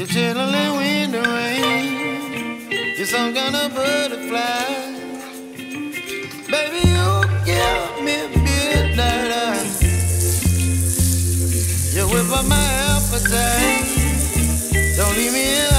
You're chilling with the rain. You're some kind of butterfly. Baby, you give me midnight eyes. You whip up my appetite. Don't leave me